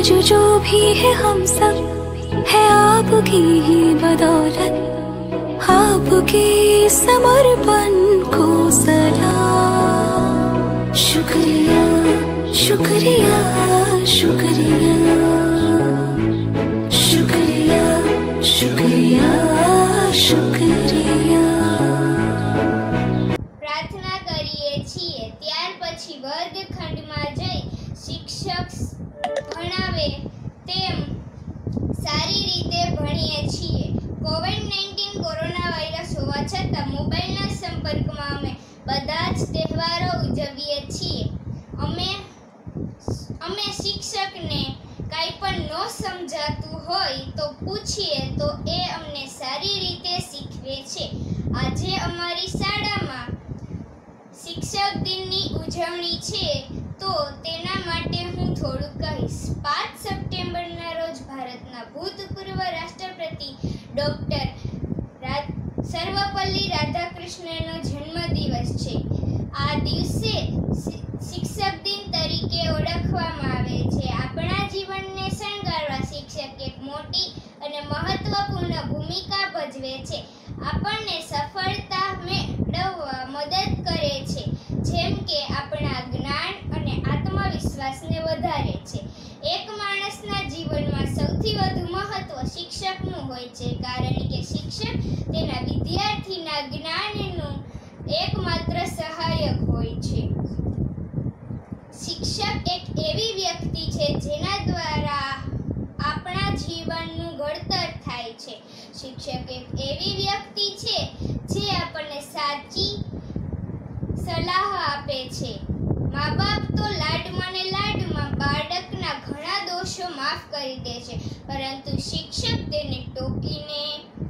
आज जो भी है हम सब है आपकी ही बदौलत। आपके समर्पण को शुक्रिया शुक्रिया शुक्रिया शुक्रिया। અમે શિક્ષકને કાંઈ પણ ન સમજાતું હોય તો પૂછીએ તો એ અમને સારી રીતે શીખવે છે. આજે અમારી શાળામાં શિક્ષક દિનની ઉજવણી છે તો તેના માટે હું થોડું કહીશ. પાંચ સપ્ટેમ્બરના રોજ ભારતના ભૂતપૂર્વ રાષ્ટ્રપતિ ડૉક્ટર સર્વપલ્લી રાધાકૃષ્ણનો જન્મદિવસ છે. આ દિવસે શિક્ષક તરીકે ઓળખવામાં આવે છે. આપણા જીવનને શણગારવા શિક્ષક એક મોટી અને મહત્વપૂર્ણ ભૂમિકા ભજવે છે. આપણને સફળતા મેળવવા મદદ કરે છે. જેમ કે આપણા જ્ઞાન અને આત્મવિશ્વાસને વધારે છે. એક માણસના જીવનમાં સૌથી વધુ મહત્વ શિક્ષકનું હોય છે. કારણ કે શિક્ષક તેના વિદ્યાર્થીના જ્ઞાનનું એકમાત્ર સહાયક હોય છે શિક્ષક એક એવી વ્યક્તિ છે જેના દ્વારા આપણા જીવનનું ઘડતર થાય છે. શિક્ષક એક એવી વ્યક્તિ છે જે આપણને સાચી સલાહ આપે છે. મા બાપ તો લાડમાં ને લાડમાં બાળકના ઘણા દોષો માફ કરી દે છે. પરંતુ શિક્ષક તેને ટોકીને,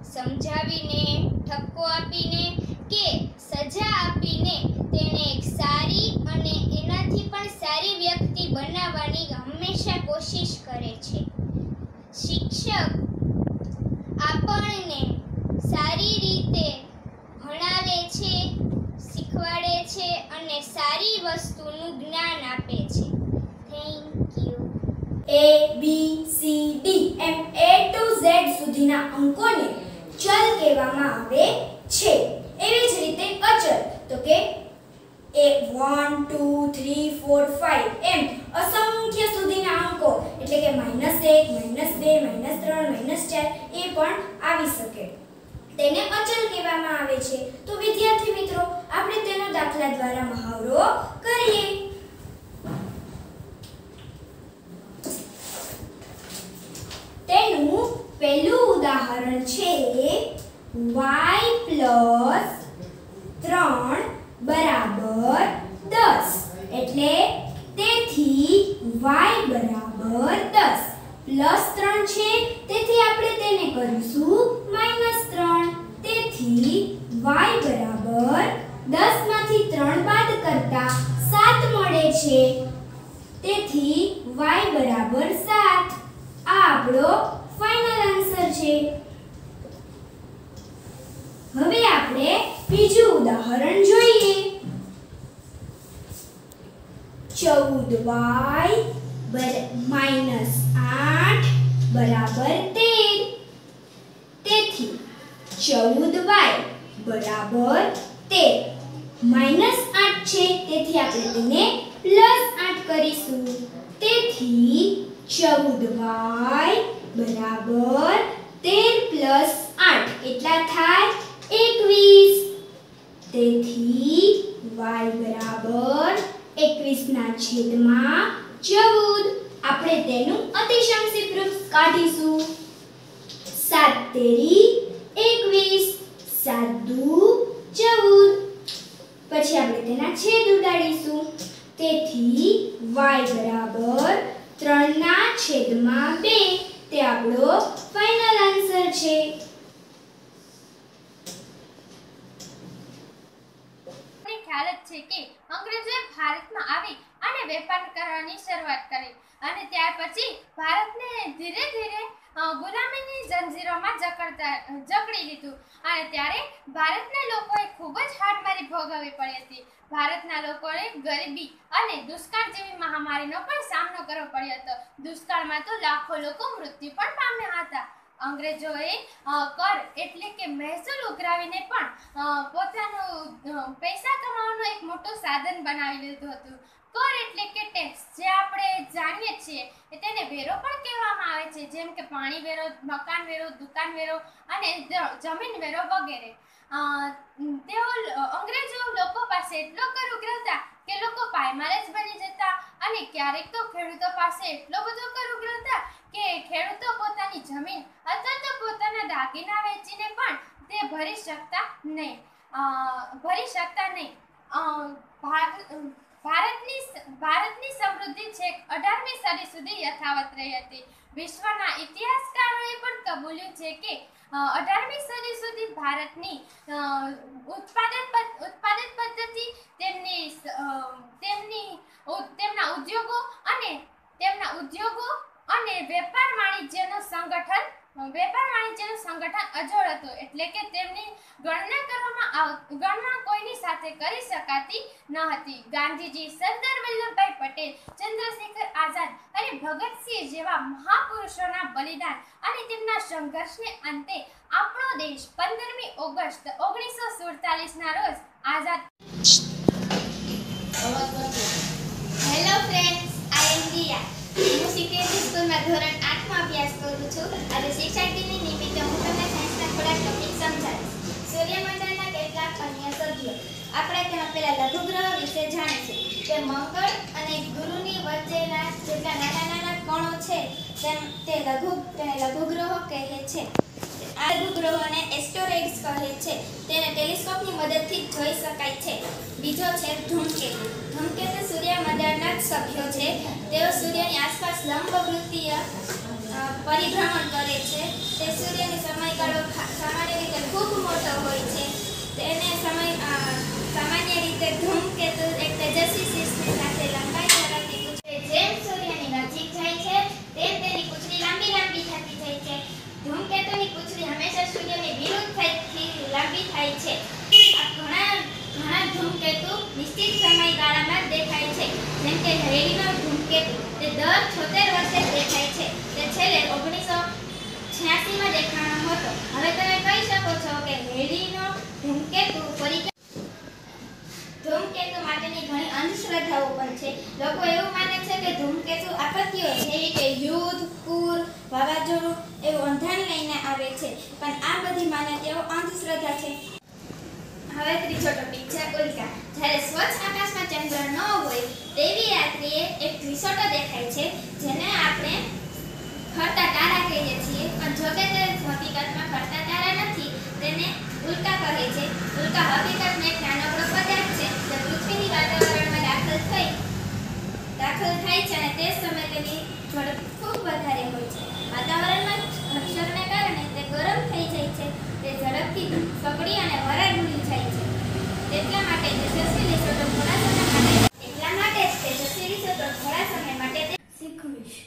સમજાવીને, ઠપકો આપીને કે સજા આપીને તેને એક સારી અને એનાથી પણ સારી વ્યક્તિ બનાવવાની હંમેશા કોશિશ કરે છે શિક્ષક આપણને સારી રીતે ભણાવે છે શીખવાડે છે અને સારી વસ્તુનું જ્ઞાન આપે છે thank you A B C M A to Z સુધીના અંકોને ચલ કહેવામાં આવે છે. એવી જ રીતે અચલ, તો કે એ one two three four five એમ અસંખ્ય સુધીના અંકો, એટલે કે માઇનસ એક માઇનસ બે માઇનસ ત્રણ માઇનસ ચાર, એ પણ આવી શકે. તેને અચલ કહેવામાં આવે છે. તો વિદ્યાર્થી મિત્રો, આપણે તેનો દાખલા દ્વારા મહાવરો કરીએ તેનું પહેલું ઉદાહરણ છે y પ્લસ ત્રણ બરાબર દસ એટલે તેથી y બરાબર દસ પ્લસ ત્રણ છે તેથી કરીશું? માઇનસ ત્રણ. તેથી y બરાબર દસમાંથી ત્રણ બાદ કરતા સાત મળે છે. તેથી y બરાબર સાત. આ આપણો ફાઇનલ આન્સર છે. હવે આપણે બીજું ઉદાહરણ જોઈએ. ચૌદ વાય માઇનસ આઠ બરાબર તેર. ચૌદ વાય બરાબર તેર. માઇનસ આઠ છે, તેથી આપણે તેને પ્લસ આઠ કરીશું. તેથી ચૌદ વાય બરાબર તેર પ્લસ આઠ, કેટલા થાય? એકવીસ. તેથી વાય બરાબર એકવીસના છેદમાં ચૌદ. આપણે તેનું અતિશંસી પ્રૂફ કાઢીશું. સાત તેરી એકવીસ સાત દુ ચૌદ. પછી આપણે તેના છેદ ઉડાડીશું. તેથી વાય બરાબર ત્રણના છેદમાં બે. તે આપણો ફાઇનલ આન્સર છે. ખ્યાલ જ છે કે અંગ્રેજોએ ભારતમાં આવી અને વેપાર કરવાની શરૂઆત કરી. અને ત્યાર પછી ભારતને ધીરે ધીરે ગુલામીની જંજીરોમાં જકડતા જકડી લીધું. અને ત્યારે ભારતના લોકોએ ખૂબ જ હાડમારી ભોગવવી પડી હતી. ભારતના લોકોએ ગરીબી અને દુષ્કાળ જેવી મહામારીનો પણ સામનો કરવો પડ્યો હતો. દુષ્કાળમાં તો લાખો લોકો મૃત્યુ પણ પામ્યા હતા. અંગ્રેજોએ કર એટલે કે મહેસૂલ ઉઘરાવીને પણ અ, પૈસા કમાવાનો એક મોટું સાધન બનાવી લીધું હતું. કર એટલે કે ટેક્સ જે આપણે જાણીએ છીએ તેને વેરો પણ કહેવામાં આવે છે. જેમ કે પાણી વેરો, મકાન વેરો, દુકાન વેરો અને જમીન વેરો વગેરે. તેઓ અંગ્રેજો લોકો પાસે એટલો કર ઉઘરાવતા કે લોકો પાયમાલ જ બની જતા અને ક્યારેક તો ખેડૂતો પાસે એટલો બધો કર ઉઘરાવતા કે ખેડૂતો પોતાની જમીન અથવા તો પોતાના દાગીના વેચીને પણ તે ભરી શકતા નહીં. ભરી શકતા નહીં. ભારતની ભારતની સમૃદ્ધિ છેક અઢારમી સદી સુધી યથાવત રહી હતી. વિશ્વના ઇતિહાસકારોએ પણ કબૂલ્યું છે કે અઢારમી સદી સુધી ભારતની ઉત્પાદન ઉત્પાદન પદ્ધતિ તેમની તેમની તેમના ઉદ્યોગો અને તેમના ઉદ્યોગો અને વેપાર વાણિજ્યનું સંગઠન વેપાર વાણિજ્યનું સંગઠન અજોડ હતું. એટલે કે તેમની ગણના કરવામાં ગણના કોઈની સાથે કરી શકાતી ન હતી. ગાંધીજી સરદાર વલ્લભભાઈ પટેલ, ચંદ્રશેખર આઝાદ અને ભગતસિંહ જેવા મહાપુરુષોના બલિદાન અને તેમના સંઘર્ષને અંતે આપણો દેશ પંદરમી ઓગસ્ટ ઓગણીસો સુડતાલીસના રોજ આઝાદ હેલો ફ્રેન્ડ્સ આઈ એમ દિયા હું સિક્રેટરી સ્કૂલમાં ધોરણ આઠમાં અભ્યાસ કરું છું. આજે શિક્ષક દિનની નિમિત્તે હું તમને સાયન્સના થોડા ટોપિક સમજાવીશ સૂર્યમંડળના કેટલાક અન્ય સભ્યો પહેલા લઘુગ્રહ વિશે જાણીશું તે મંગળ અને ગુરુની વચ્ચેના જેટલા નાના નાના કણો છે, તેમ તે લઘુ, તેને લઘુગ્રહો કહે છે. આ લઘુગ્રહોને એસ્ટરોઇડ્સ કહે છે. તેને ટેલિસ્કોપની મદદથી જોઈ શકાય છે. બીજો છે ધૂમકેતુ. ધૂમકેતુ સૂર્યમંડળના જ સભ્યો છે. તેઓ સૂર્યની આસપાસ લંબવૃત્તીય પરિભ્રમણ કરે છે. તે સૂર્યની સમયગાળો સામાન્ય રીતે ખૂબ મોટો હોય છે. તેને સામાન્ય રીતે ધૂમકેતુ એક તેજસ્વી શીર્ષની સાથે લંબાઈ ધરાવતી પૂંછડી જેમ સૂર્યની નજીક જાય છે, તેમ તેની પૂંછડી લાંબી લાંબી થતી જાય છે. ધૂમકેતુની પૂંછડી હંમેશા સૂર્યની વિરુદ્ધ થઈથી લાંબી થાય છે. ઘણા ઘણા ધૂમકેતુ નિશ્ચિત સમયગાળામાં દેખાય છે. જેમ કે રેડીનો ધૂમકેતુ તે દર છોતેર વર્ષે દેખાય છે. તે છેલ્લે ઓગણીસો છ્યાસીમાં દેખાણો હતો. હવે તમે કહી શકો છો કે રેડીનો ધૂમકેતુ ફરી ધૂમકેતુ ચંદ્ર ન હોય તેવી રાત્રિએ એક દેખાય છે, જેને આપણે ફરતા તારા કહીએ છીએ. પણ જો કે તે હકીકતમાં ફરતા તારા નથી તેને ઉલ્કા કહે છે ઉલ્કા હકીકતમાં એક નાનકડો પદાર્થ છે જે પૃથ્વીની વાતાવરણમાં દાખલ થઈ દાખલ થાય છે અને તે સમયે તેની ઝડપ ખૂબ વધારે હોય છે વાતાવરણમાં ઘર્ષણને કારણે તે ગરમ થઈ જાય છે તે ઝડપથી પકડી અને વરાળ ઉડી જાય છે એટલા માટે તેજસ્વી લિસોટો થોડા સમય માટે એટલા માટે જ તેજસ્વી લિસોટો થોડા સમય માટે તે શીખવીશ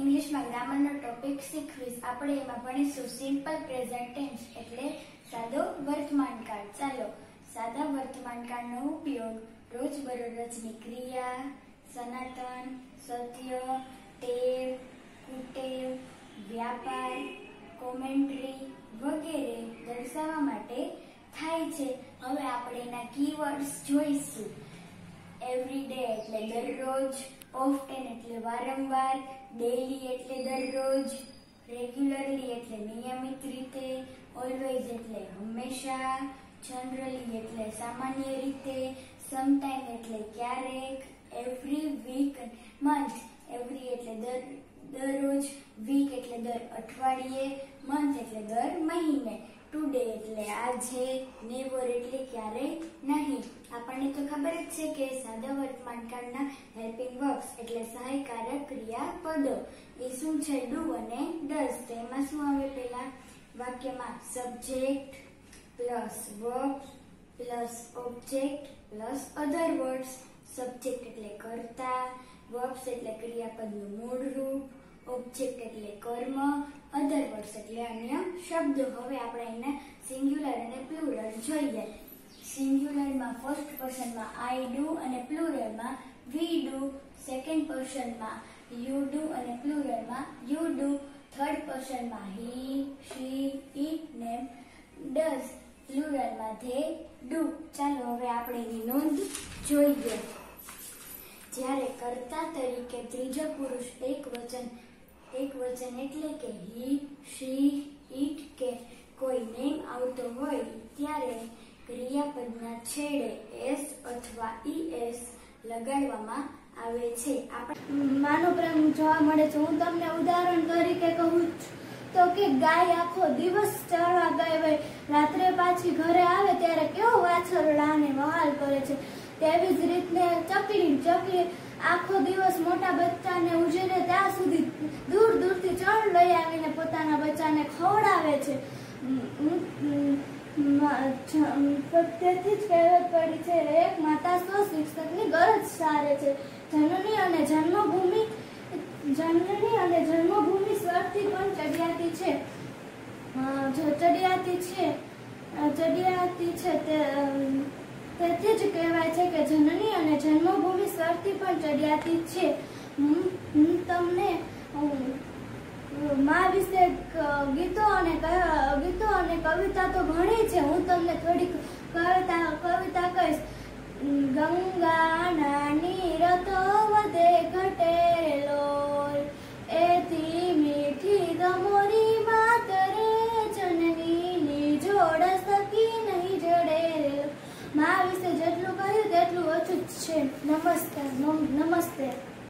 ઇંગ્લિશમાં ગ્રામરનો ટોપિક શીખવીશ. આપણે એમાં ભણીશું. સિમ્પલ પ્રેઝન્ટ ટેન્સ એટલે સાદો વર્તમાન કાળ ચાલો, સાદા વર્તમાન કાળનો ઉપયોગ રોજબરોજની ક્રિયા, સનાતન, સત્ય, ટેવ, કુટેવ, વ્યાપાર કોમેન્ટ્રી વગેરે દર્શાવવા માટે થાય છે. હવે આપણે એના કીવર્ડ્સ જોઈશું. એવરીડે એટલે દરરોજ ઓફટેન એટલે વારંવાર ડેઈલી એટલે દરરોજ રેગ્યુલરલી એટલે નિયમિત રીતે ઓલવેઝ એટલે હંમેશા જનરલી એટલે સામાન્ય રીતે સમટાઈમ એટલે ક્યારેક એવરી વીક મંથ એવરી એટલે દર, દરરોજ વીક એટલે દર અઠવાડિયે મંથ એટલે દર મહિને. ટુડે એટલે આજે નેવર એટલે ક્યારેય નહીં. આપણને તો ખબર જ છે કે સાદા વર્તમાન કાળના હેલ્પિંગ વર્બ્સ એટલે સહાયકારક ક્રિયાપદો. એ શું છે? ડુ અને ડસ તો એમાં શું આવે પહેલા? વાક્યમાં subject plus verb plus object plus other words. Subject એટલે કર્તા વર્બ્સ એટલે ક્રિયાપદનું મૂળ રૂપ. ઓબ્જેક્ટ એટલે કર્મ અધર વર્ડ્સ એટલે અન્ય શબ્દો. હવે આપણે એને સિંગ્યુલર અને પ્લુરલ જોઈએ. સિંગ્યુલરમાં ફર્સ્ટ પર્સનમાં આઈ ડુ અને પ્લુરલમાં વી ડુ સેકન્ડ પર્સનમાં યુ ડુ અને પ્લુરલમાં યુ ડુ થર્ડ પર્સનમાં હી શી ઇટ ને ડઝ પ્લુરલમાં ધે ડુ ચાલો હવે આપણે એની નોંધ જોઈએ. જ્યારે કર્તા તરીકે ત્રીજો પુરુષ એક વચન એક વચન એટલે કે હી, શી ઇટ કે કોઈ નેમ આવતો હોય ત્યારે ક્રિયાપદના છેડે એસ અથવા ઈએસ લગાડવામાં આવે છે. માનો પ્રેમ, જોવા મળે છે હું તમને ઉદાહરણ તરીકે કહું તો કે ગાય આખો દિવસ ચરવા ગઈ હોય, રાત્રે પાછી ઘરે આવે ત્યારે કેવો વાછરડાને વહાલ કરે છે. તેવી જ રીતને ચકલી ચકલી આખો દિવસ મોટા બચ્ચાને ઉજેરે ત્યાં સુધી દૂર દૂરથી ચણ લઈ આવીને પોતાના બચ્ચાને ખવડાવે છે. તેથી જ કહેવત પડી છે, એક માતા સ્વ શિક્ષકની ગરજ સારે છે. જનની અને જન્મભૂમિ, જનની અને જન્મભૂમિ સ્વરથી પણ ચડિયાતી છે. ચડિયાતી છે ચડિયાતી છે તે તેથી જ કહેવાય છે કે જનની અને જન્મભૂમિ સ્વરથી પણ ચડિયાતી છે. હું તમને મા વિશે ગીતો અને ગીતો અને કવિતા તો ઘણી છે. હું તમને થોડીક કવિતા કવિતા કહીશ. ગંગાના નમસ્કાર નમ- નમસ્તે